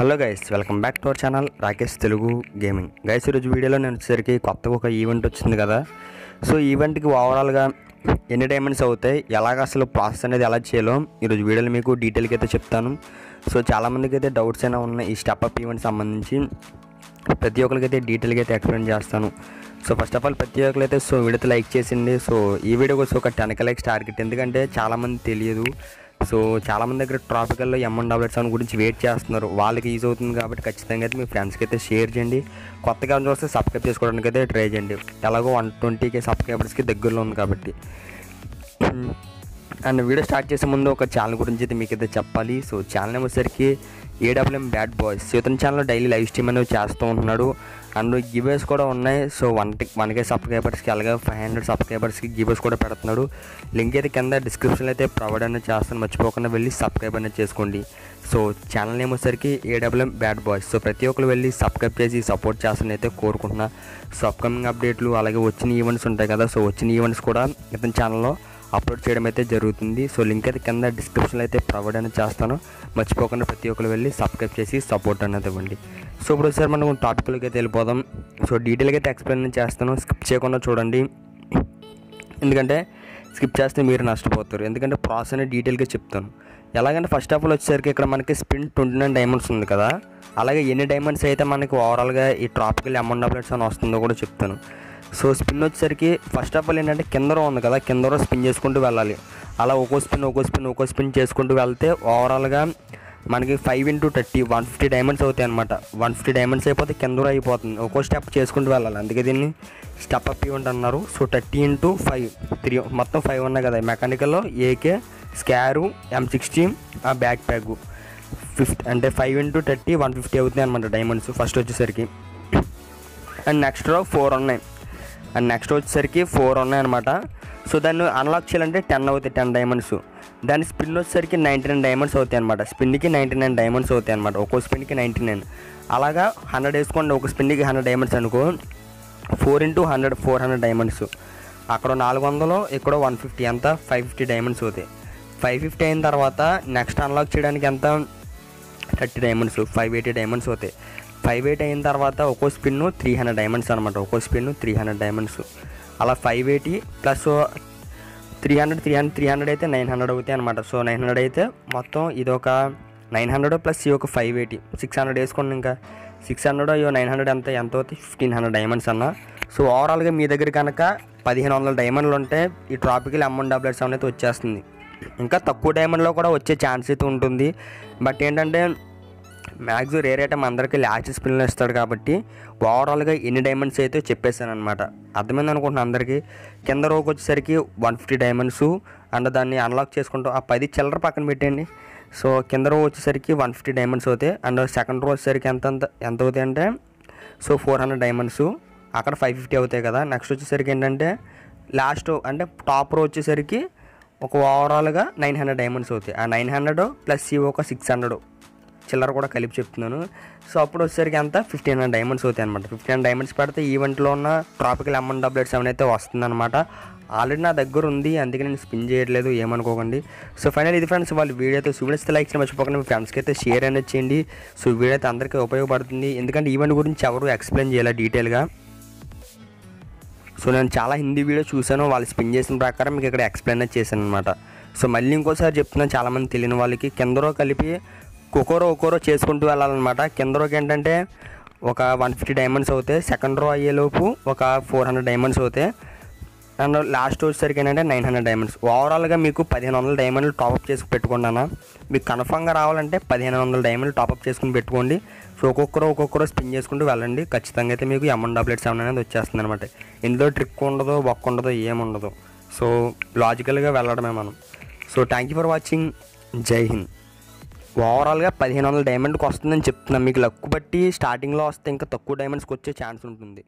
Hello guys welcome back to our channel Rakesh Telugu gaming. Guys ఈరోజు వీడియోలో నేను వచ్చేసరికి కొత్తగా ఒక ఈవెంట్ వచ్చింది కదా. సో ఈవెంట్కి ఓవరాల్గా ఎన్ని డైమండ్స్ అవుతాయి ఎలాగ అసలు ప్రాసెస్ అనేది ఎలా చేయాలో ఈరోజు వీడియోలో మీకు డీటెయిల్గా అయితే చెప్తాను. సో చాలామందికి అయితే డౌట్స్ అయినా ఉన్నాయి ఈ స్టెప్ అప్ ఈవెంట్ సంబంధించి. ప్రతి ఒక్కరికి అయితే డీటెయిల్గా అయితే ఎక్స్ప్లెయిన్ చేస్తాను. సో ఫస్ట్ ఆఫ్ ఆల్ ప్రతి ఒక్కరు అయితే సో వీడియోతో లైక్ చేసింది. సో ఈ వీడియో కోసం ఒక టెన్ లైక్స్ టార్గెట్ ఎందుకంటే చాలామంది తెలియదు. సో చాలామంది దగ్గర ట్రాపికల్లో ఎంఎన్ డబ్ల్యూ సెవెన్ గురించి వెయిట్ చేస్తున్నారు. వాళ్ళకి యూజ్ అవుతుంది కాబట్టి ఖచ్చితంగా అయితే మీ ఫ్రెండ్స్కి అయితే షేర్ చేయండి. కొత్తగా చూస్తే సబ్స్క్రైబ్ చేసుకోవడానికి అయితే ట్రై చేయండి. ఎలాగో వన్ ట్వంటీకి సబ్స్క్రైబర్స్కి దగ్గరలో ఉంది కాబట్టి. అండ్ వీడియో స్టార్ట్ చేసే ముందు ఒక ఛానల్ గురించి అయితే మీకు అయితే చెప్పాలి. సో ఛానల్ వచ్చేసరికి ఏడబ్ల్యూఎం బ్యాడ్ బాయ్స్ ఇతని ఛానల్లో డైలీ లైవ్ స్ట్రీమ్ అనేవి చేస్తూ ఉంటున్నాడు. అండ్ గివేస్ కూడా ఉన్నాయి. సో వన్ వన్ కే సబ్స్క్రైబర్స్కి అలాగే ఫైవ్ హండ్రెడ్ సబ్స్క్రైబర్స్కి గివేస్ కూడా పెడుతున్నాడు. లింక్ అయితే కింద డిస్క్రిప్షన్లో అయితే ప్రొవైడ్ అనేది చేస్తాను. మర్చిపోకుండా వెళ్ళి సబ్స్క్రైబ్ అనేది చేసుకోండి. సో ఛానల్ నేమ్ వచ్చేసరికి ఏడబ్ల్యూఎం బ్యాడ్ బాయ్స్ సో ప్రతి ఒక్కరు వెళ్ళి సబ్స్క్రైబ్ చేసి సపోర్ట్ చేస్తానని అయితే కోరుకుంటున్నా. సో అప్కమింగ్ అప్డేట్లు అలాగే వచ్చిన ఈవెంట్స్ ఉంటాయి కదా. సో వచ్చిన ఈవెంట్స్ కూడా ఇతని ఛానల్లో అప్లోడ్ చేయడం అయితే జరుగుతుంది. సో లింక్ అయితే కింద డిస్క్రిప్షన్లో అయితే ప్రొవైడ్ అనేది చేస్తాను. మర్చిపోకుండా ప్రతి ఒక్కరు వెళ్ళి సబ్స్క్రైబ్ చేసి సపోర్ట్ అనేది ఇవ్వండి. సో ఇప్పుడు ఒకసారి మనం టాపిక్లోకి అయితే వెళ్ళిపోదాం. సో డీటెయిల్గా అయితే ఎక్స్ప్లెయిన్ చేస్తాను. స్కిప్ చేయకుండా చూడండి. ఎందుకంటే స్కిప్ చేస్తే మీరు నష్టపోతారు. ఎందుకంటే ప్రాసెస్ అనేది డీటెయిల్గా చెప్తాను. ఎలాగంటే ఫస్ట్ ఆఫ్ ఆల్ వచ్చేసరికి ఇక్కడ మనకి స్పిన్ ట్వంటీ నైన్ డైమండ్స్ ఉంది కదా. అలాగే ఎన్ని డైమండ్స్ అయితే మనకి ఓవరాల్గా ఈ ట్రాపికల్ అమౌంట్ అప్డేట్స్ అని వస్తుందో కూడా చెప్తాను. సో స్పిన్ వచ్చేసరికి ఫస్ట్ ఆఫ్ ఆల్ ఏంటంటే కింద రో ఉంది కదా కింద రో స్పిన్ చేసుకుంటూ వెళ్ళాలి. అలా ఒక్కో స్పిన్ ఒక్కో స్పిన్ ఒక్కో స్పిన్ చేసుకుంటూ వెళ్తే ఓవరాల్గా మనకి five into thirty one fifty diamonds అవుతాయి అనమాట వన్ ఫిఫ్టీ డైమండ్స్ అయిపోతే కింద అయిపోతుంది. ఒక్కో స్టెప్ చేసుకుంటూ వెళ్ళాలి. అందుకే దీన్ని స్టెప్ అప్ ఇవ్వండి అన్నారు. So thirty into five three మొత్తం ఫైవ్ ఉన్నాయి కదా. మెకానికల్లో ఏకే స్కారు ఎం సిక్స్టీ ఆ బ్యాక్ ప్యాక్ ఫిఫ్త్ అంటే five into thirty one fifty అవుతుంది అనమాట డైమండ్స్ ఫస్ట్ వచ్చేసరికి. అండ్ నెక్స్ట్ రో ఫోర్ ఉన్నాయి. అండ్ నెక్స్ట్ వచ్చేసరికి ఫోర్ ఉన్నాయి అనమాట సో దాన్ని అన్లాక్ చేయాలంటే టెన్ అవుతాయి టెన్ డైమండ్స్ దాని స్పిన్ వచ్చేసరికి నైంటీ నైన్ డైమండ్స్ అవుతాయి అనమాట స్పిన్కి నైంటీ నైన్ డైమండ్స్ అవుతాయి అనమాట ఒక్కో స్పిన్కి నైంటీ నైన్ అలాగా హండ్రెడ్ వేసుకోండి. ఒక స్పిన్కి హండ్రెడ్ డైమండ్స్ అనుకో. Four into hundred four hundred diamonds అక్కడ నాలుగు వందలు ఇక్కడ వన్ ఫిఫ్టీ. ఎంత? ఫైవ్ ఫిఫ్టీ డైమండ్స్ అవుతాయి. ఫైవ్ ఫిఫ్టీ అయిన తర్వాత నెక్స్ట్ అన్లాక్ చేయడానికి ఎంత? Thirty diamonds five eighty diamonds అవుతాయి. ఫైవ్ ఎయిట్ అయిన తర్వాత ఒక్కో స్పిన్ త్రీ హండ్రెడ్ డైమండ్స్ అనమాట ఒక్కో స్పిన్ త్రీ హండ్రెడ్ డైమండ్స్. అలా five eighty plus three hundred three hundred three hundred అయితే నైన్ హండ్రెడ్ అవుతాయి అనమాట సో నైన్ హండ్రెడ్ అయితే మొత్తం ఇది ఒక నైన్ హండ్రెడ్ ప్లస్ ఈ ఒక ఫైవ్ ఎయిటీ. సిక్స్ హండ్రెడ్ వేసుకోండి ఇంకా. సిక్స్ హండ్రెడ్ అయ్యో నైన్ హండ్రెడ్ ఎంత? ఎంత అవుతాయి? ఫిఫ్టీన్ హండ్రెడ్ డైమండ్స్ అన్న. సో ఓవరాల్గా మీ దగ్గర కనుక పదిహేను వందల డైమండ్లు ఉంటే ఈ ట్రాపికల్ అమౌంట్ డబ్లెట్స్ అనేది వచ్చేస్తుంది. ఇంకా తక్కువ డైమండ్లో కూడా వచ్చే ఛాన్స్ అయితే ఉంటుంది. బట్ ఏంటంటే మ్యాక్స్ రేర్ ఐటమ్ అందరికీ లాస్ట్ స్పిన్లో ఇస్తాడు కాబట్టి ఓవరాల్గా ఎన్ని డైమండ్స్ అయితే చెప్పేశాను అనమాట అర్థమైంది అనుకుంటున్నాను అందరికీ? కింద రోకి వచ్చేసరికి వన్ ఫిఫ్టీ డైమండ్స్ అండ్ దాన్ని అన్లాక్ చేసుకుంటూ ఆ పది చిల్లర పక్కన పెట్టండి సో కింద రో వచ్చేసరికి వన్ ఫిఫ్టీ డైమండ్స్ అవుతాయి. అండ్ సెకండ్ రో వచ్చేసరికి ఎంత ఎంత ఎంత అవుతాయి అంటే? సో ఫోర్ హండ్రెడ్ డైమండ్స్ అక్కడ ఫైవ్ ఫిఫ్టీ అవుతాయి కదా. నెక్స్ట్ వచ్చేసరికి ఏంటంటే లాస్ట్ అంటే టాప్ రో వచ్చేసరికి ఒక ఓవరాల్గా నైన్ హండ్రెడ్ డైమండ్స్ అవుతాయి. ఆ నైన్ హండ్రెడ్ ప్లస్ ఈ ఒక సిక్స్ హండ్రెడ్ చిల్లర కూడా కలిపి చెప్తున్నాను. సో అప్పుడు వచ్చేసరికి ఎంత ఫిఫ్టీన్ హండ్రెడ్ డైమండ్స్ అవుతాయి అనమాట ఫిఫ్టీ హండ్రెడ్ డైమండ్స్ పెడితే ఈవెంట్లో ఉన్న ట్రాపికల్ అమౌంట్ డబ్లెట్స్ సెవెన్ అయితే వస్తుందన్నమాట. ఆల్రెడీ నా దగ్గర ఉంది అందుకే నేను స్పిన్ చేయట్లేదు ఏమనుకోకండి. సో ఫైనల్ ఇది ఫ్రెండ్స్ వాళ్ళు వీడియో అయితే వీడియోస్ లైక్ చేయడం మర్చిపోకండి. మీ ఫ్రెండ్స్కి అయితే షేర్ అనేది చేయండి. సో వీడియో అయితే అందరికీ ఉపయోగపడుతుంది. ఎందుకంటే ఈవెంట్ గురించి ఎవరు ఎక్స్ప్లెయిన్ చేయాలి డీటెయిల్గా సో నేను చాలా హిందీ వీడియో చూశాను. వాళ్ళు స్పిన్ చేసిన ప్రకారం మీకు ఇక్కడ ఎక్స్ప్లెయిన్ చేశాను అనమాట సో మళ్ళీ ఇంకోసారి చెప్తున్నాను చాలామంది తెలియని వాళ్ళకి. కిందరో కలిపి ఒక్కోరో ఒక్కోరో చేసుకుంటూ వెళ్ళాలన్నమాట. కింద రోకి ఏంటంటే ఒక వన్ ఫిఫ్టీ డైమండ్స్ అవుతాయి. సెకండ్ రో అయ్యేలోపు ఒక ఫోర్ హండ్రెడ్ డైమండ్స్ అవుతాయి. అండ్ లాస్ట్ వచ్చేసరికి ఏంటంటే నైన్ హండ్రెడ్ డైమండ్స్. ఓవరాల్గా మీకు పదిహేను వందల డైమండ్లు టాప్అప్ చేసి పెట్టుకున్నాను మీకు కన్ఫామ్గా రావాలంటే పదిహేను వందల డైమండ్లు టాప్అప్ చేసుకుని పెట్టుకోండి. సో ఒక్కొక్కరు ఒక్కొక్కరు స్పిన్ చేసుకుంటూ వెళ్ళండి. ఖచ్చితంగా అయితే మీకు అమౌంట్ డబ్లెట్ సెవెన్ అనేది వచ్చేస్తుంది అనమాట ఇందులో ట్రిక్ ఉండదు ఒక్క ఉండదు ఏముండదు సో లాజికల్గా వెళ్ళడమే మనం. So thank you for watching జై హింద్. ఓవరాల్గా పదిహేను వందల డైమండ్కి వస్తుందని చెప్తున్నాను. మీకు లక్కు బట్టి స్టార్టింగ్లో వస్తే ఇంకా తక్కువ డైమండ్స్కి వచ్చే ఛాన్స్ ఉంటుంది.